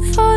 For